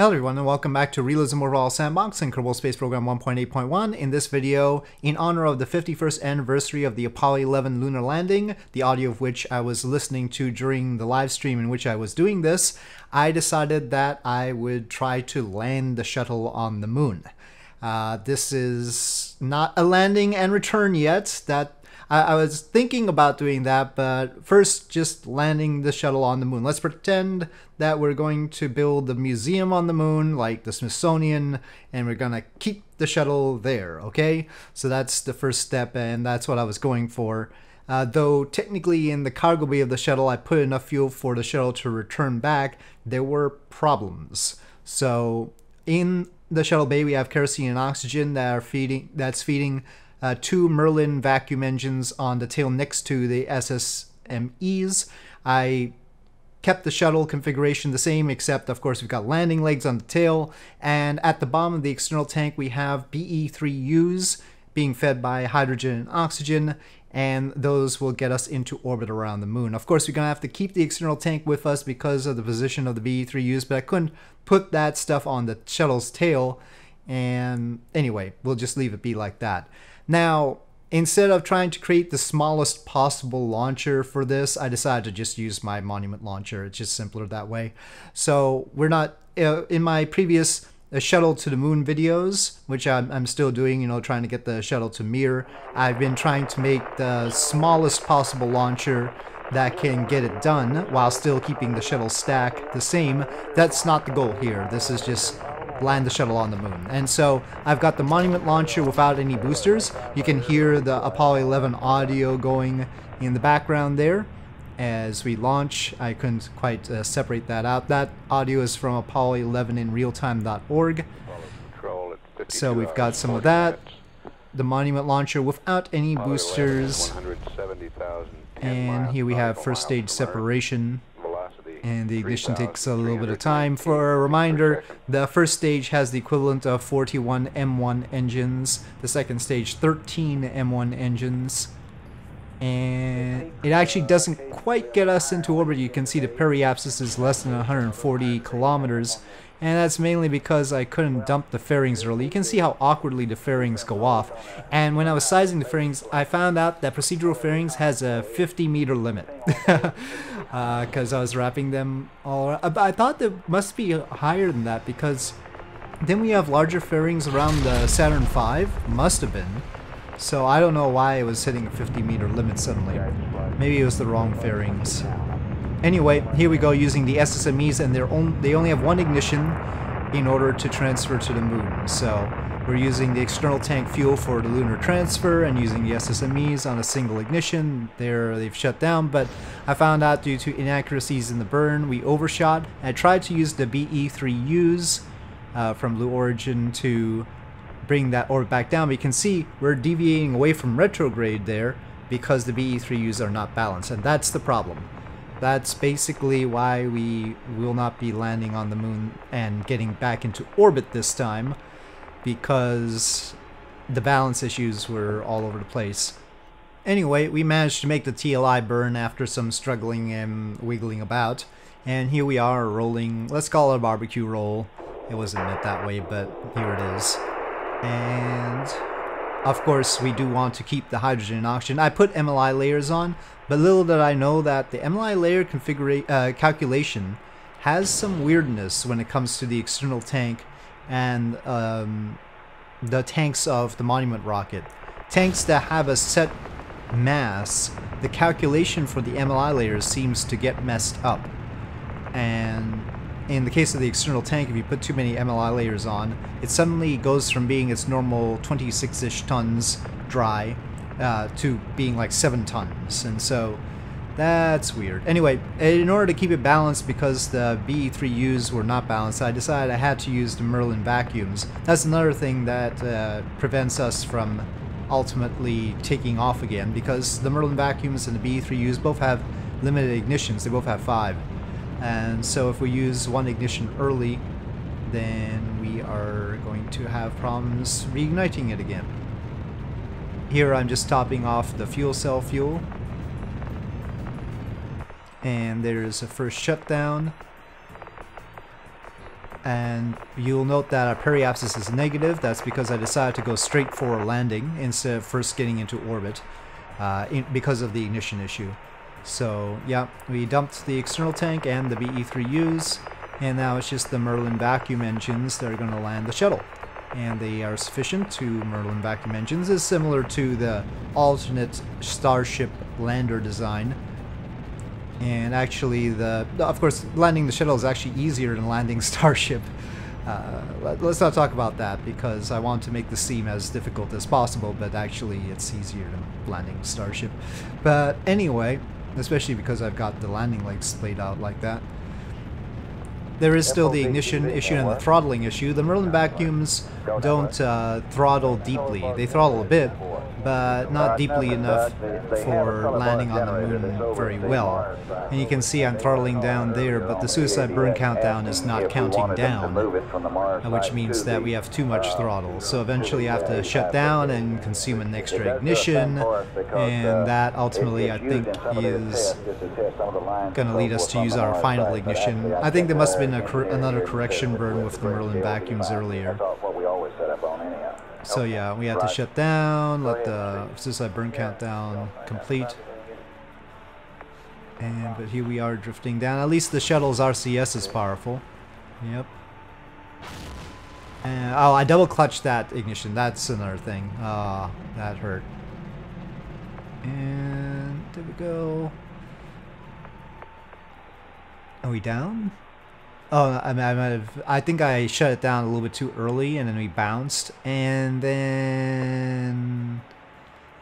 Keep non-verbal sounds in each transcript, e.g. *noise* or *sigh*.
Hello everyone and welcome back to Realism Overhaul Sandbox and Kerbal Space Program 1.8.1. In this video, in honor of the 51st anniversary of the Apollo 11 lunar landing, the audio of which I was listening to during the live stream in which I was doing this, I decided that I would try to land the shuttle on the moon. Uh, this is not a landing and return yet. That I, I was thinking about doing that, but first just landing the shuttle on the moon. Let's pretend that we're going to build the museum on the moon, like the Smithsonian, and we're gonna keep the shuttle there, okay? So that's the first step, and that's what I was going for. Uh, though technically in the cargo bay of the shuttle I put enough fuel for the shuttle to return back, there were problems. So in the shuttle bay we have kerosene and oxygen that are feeding that's feeding uh, two Merlin vacuum engines on the tail next to the SSMEs. I kept the shuttle configuration the same, except of course we've got landing legs on the tail, and at the bottom of the external tank we have BE3Us being fed by hydrogen and oxygen, and those will get us into orbit around the moon. Of course, we're going to have to keep the external tank with us because of the position of the BE3Us, but I couldn't put that stuff on the shuttle's tail, and anyway, we'll just leave it be like that. Now, instead of trying to create the smallest possible launcher for this, I decided to just use my Monument launcher. It's just simpler that way. So we're not, uh, in my previous uh, shuttle to the moon videos, which I'm, I'm still doing, you know, trying to get the shuttle to Mir, I've been trying to make the smallest possible launcher that can get it done while still keeping the shuttle stack the same. That's not the goal here. This is just land the shuttle on the moon. And so I've got the Monument launcher without any boosters. You can hear the Apollo 11 audio going in the background there as we launch. I couldn't quite uh, separate that out. That audio is from Apollo 11 in realtime.org. So we've got some of that. The Monument launcher without any boosters. And here we have first stage separation and the ignition takes a little bit of time. For a reminder, the first stage has the equivalent of 41 M1 engines, the second stage 13 M1 engines, and it actually doesn't quite get us into orbit. You can see the periapsis is less than 140 kilometers, and that's mainly because I couldn't dump the fairings early. You can see how awkwardly the fairings go off, and when I was sizing the fairings, I found out that procedural fairings has a 50 meter limit. because *laughs* uh, I was wrapping them all. Around. I thought there must be higher than that because then we have larger fairings around the Saturn V. Must have been. So I don't know why it was hitting a 50 meter limit suddenly. Maybe it was the wrong fairings. Anyway, here we go using the SSMEs and they're on, they only have one ignition in order to transfer to the moon. So we're using the external tank fuel for the lunar transfer and using the SSMEs on a single ignition. There they've shut down, but I found out due to inaccuracies in the burn, we overshot. I tried to use the BE3Us uh, from Blue Origin to bring that orbit back down. But you can see we're deviating away from retrograde there because the BE3Us are not balanced, and that's the problem. That's basically why we will not be landing on the moon and getting back into orbit this time because the balance issues were all over the place. Anyway, we managed to make the TLI burn after some struggling and wiggling about. And here we are rolling, let's call it a barbecue roll. It wasn't meant that way, but here it is. And of course, we do want to keep the hydrogen and oxygen. I put MLI layers on, but little did I know that the MLI layer uh, calculation has some weirdness when it comes to the external tank and um, the tanks of the Monument rocket. Tanks that have a set mass, the calculation for the MLI layers seems to get messed up. And in the case of the external tank, if you put too many MLI layers on, it suddenly goes from being its normal 26-ish tons dry uh, to being like 7 tons. And so that's weird. Anyway, in order to keep it balanced because the BE3Us were not balanced, I decided I had to use the Merlin vacuums. That's another thing that uh, prevents us from ultimately taking off again because the Merlin vacuums and the BE3Us both have limited ignitions. They both have five. And so if we use one ignition early, then we are going to have problems reigniting it again. Here I'm just topping off the fuel cell fuel and there's a first shutdown And you'll note that our periapsis is negative. That's because I decided to go straight for a landing instead of first getting into orbit uh, in, because of the ignition issue. So yeah, we dumped the external tank and the BE-3Us, and now it's just the Merlin vacuum engines that are going to land the shuttle. And they are sufficient to Merlin vacuum engines. is similar to the alternate Starship lander design. And actually, the of course, landing the shuttle is actually easier than landing *laughs* Starship. Uh, let, us not talk about that because I want to make the seem as difficult as possible, but actually it's easier than landing Starship. But anyway, especially because I've got the landing legs laid out like that. There is still the ignition issue and the throttling issue. The Merlin vacuums don't uh, throttle deeply. They throttle a bit, but not deeply enough for landing on the moon very well. And you can see I'm throttling down there, but the suicide burn countdown is not counting down, which means that we have too much throttle. So eventually I have to shut down and consume an extra ignition, and that ultimately I think is going to lead us to use our final ignition. I think there must have been cor another correction burn with the Merlin vacuums earlier. So yeah, we had to shut down, let the suicide burn countdown complete. And but here we are drifting down. At least the shuttle's RCS is powerful. Yep. And, oh, I double clutched that ignition. That's another thing. Ah, oh, that hurt. And there we go. Are we down? Oh, I, I might have. I think I shut it down a little bit too early, and then we bounced, and then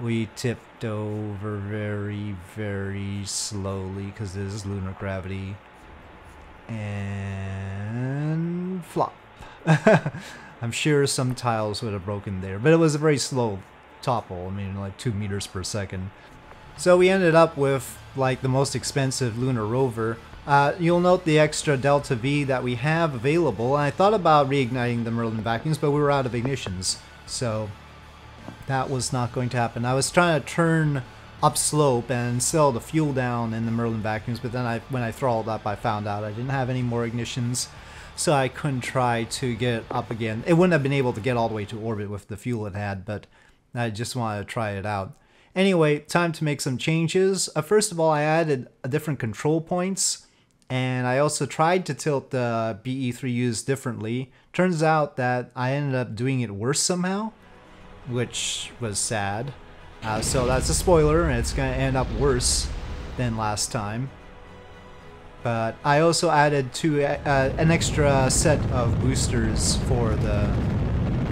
we tipped over very, very slowly because this is lunar gravity, and flop. *laughs* I'm sure some tiles would have broken there, but it was a very slow topple. I mean, like two meters per second. So we ended up with like the most expensive lunar rover uh, you'll note the extra Delta V that we have available. I thought about reigniting the Merlin vacuums, but we were out of ignitions. So that was not going to happen. I was trying to turn upslope and sell the fuel down in the Merlin vacuums, but then I, when I throttled up, I found out I didn't have any more ignitions, so I couldn't try to get up again. It wouldn't have been able to get all the way to orbit with the fuel it had, but I just wanted to try it out. Anyway, time to make some changes. Uh, first of all, I added a different control points and I also tried to tilt the BE3Us differently. Turns out that I ended up doing it worse somehow, which was sad. Uh, so that's a spoiler, and it's going to end up worse than last time. But I also added two, uh, an extra set of boosters for the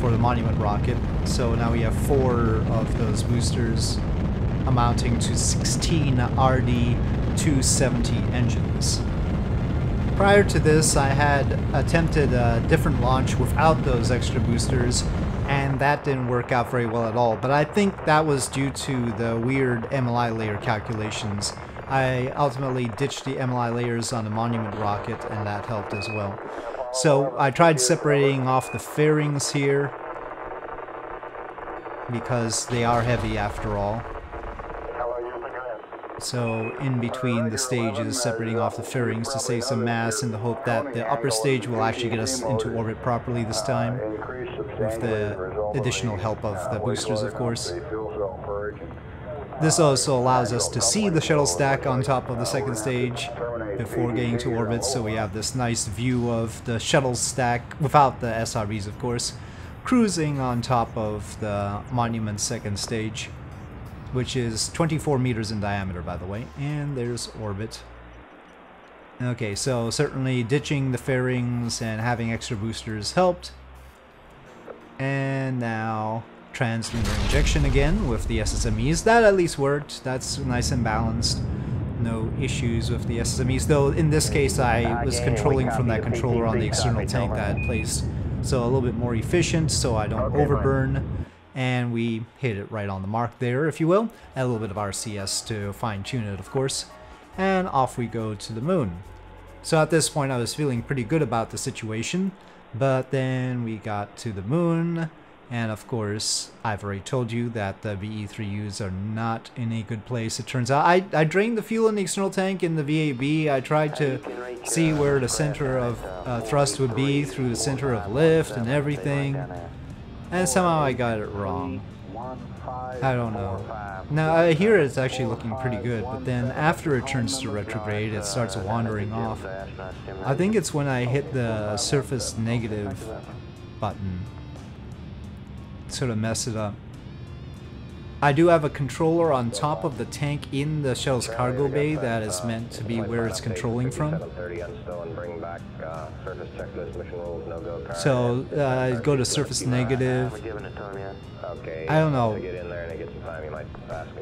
for the Monument rocket. So now we have four of those boosters amounting to 16 RD-270 engines. Prior to this, I had attempted a different launch without those extra boosters, and that didn't work out very well at all. But I think that was due to the weird MLI layer calculations. I ultimately ditched the MLI layers on the Monument rocket, and that helped as well. So I tried separating off the fairings here, because they are heavy after all. So in between the stages, separating off the fairings to save some mass in the hope that the upper stage will actually get us into orbit properly this time, with the additional help of the boosters, of course. This also allows us to see the shuttle stack on top of the second stage before getting to orbit, so we have this nice view of the shuttle stack, without the SRBs of course, cruising on top of the Monument second stage which is 24 meters in diameter, by the way. And there's orbit. Okay, so certainly ditching the fairings and having extra boosters helped. And now translunar injection again with the SSMEs. That at least worked. That's nice and balanced. No issues with the SSMEs, though in this case I was controlling from that controller on the external tank that I placed. So a little bit more efficient so I don't overburn and we hit it right on the mark there, if you will. A little bit of RCS to fine-tune it, of course. And off we go to the moon. So at this point I was feeling pretty good about the situation, but then we got to the moon, And of course, I've already told you that the BE3Us are not in a good place. It turns out I, I drained the fuel in the external tank in the VAB. I tried to see where the center of uh, thrust would be through the center of lift and everything. And somehow I got it wrong. I don't know. Now, I hear it's actually looking pretty good, but then after it turns to retrograde, it starts wandering off. I think it's when I hit the surface negative button. Sort of mess it up. I do have a controller on top of the tank in the shell's cargo bay that is meant to be where it's controlling from. So uh, go to surface negative. I don't know.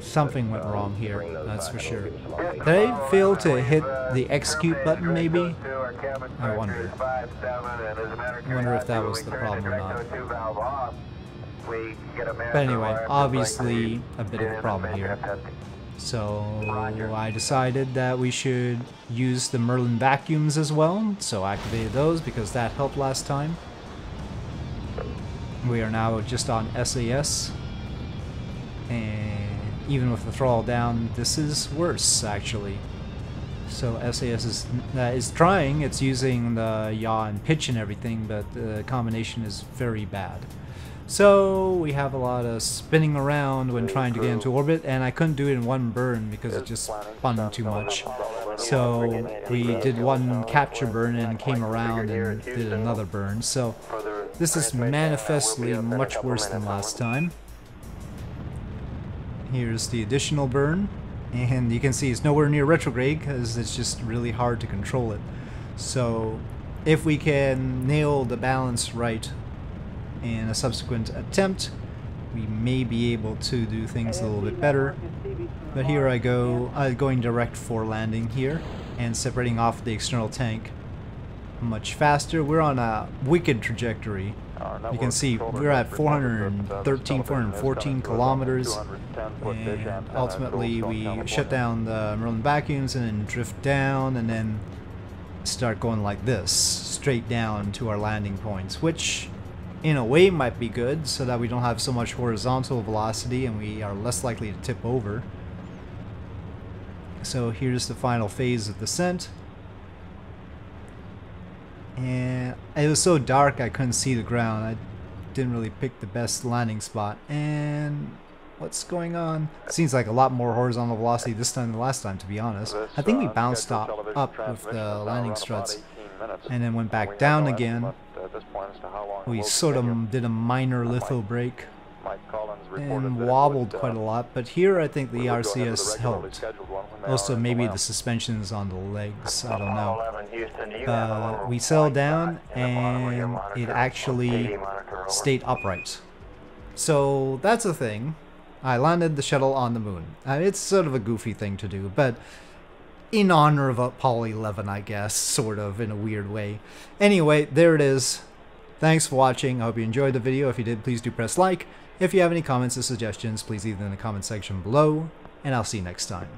Something went wrong here, that's for sure. Did I fail to hit the execute button maybe? I wonder. I wonder if that was the problem or not. But anyway, obviously a bit of a problem here. So I decided that we should use the Merlin vacuums as well. So I activated those because that helped last time. We are now just on SAS. And even with the throttle down, this is worse actually. So SAS is, uh, is trying, it's using the yaw and pitch and everything, but the combination is very bad. So we have a lot of spinning around when trying to get into orbit, and I couldn't do it in one burn because it just spun too much. So we did one capture burn and came around and did another burn. So this is manifestly much worse than last time. Here's the additional burn, and you can see it's nowhere near retrograde because it's just really hard to control it. So if we can nail the balance right in a subsequent attempt, we may be able to do things a little bit better. But here I go, uh, going direct for landing here and separating off the external tank much faster. We're on a wicked trajectory. You can see we're at 413, 414 kilometers and ultimately we shut down the Merlin vacuums and then drift down and then start going like this, straight down to our landing points, which in a way might be good so that we don't have so much horizontal velocity and we are less likely to tip over. So here's the final phase of descent. And it was so dark I couldn't see the ground. I didn't really pick the best landing spot. And what's going on? Seems like a lot more horizontal velocity this time than last time, to be honest. I think we uh, bounced up, up with the landing struts and then went back down again we sort of did a minor litho brake and wobbled quite a lot, but here I think the RCS helped. Also maybe the suspensions on the legs, I don't know. Uh, we settled down and it actually stayed upright. So that's a thing. I landed the shuttle on the moon. Uh, it's sort of a goofy thing to do, but in honor of Apollo 11, I guess, sort of, in a weird way. Anyway, there it is. Thanks for watching. I hope you enjoyed the video. If you did, please do press like. If you have any comments or suggestions, please leave them in the comment section below, and I'll see you next time.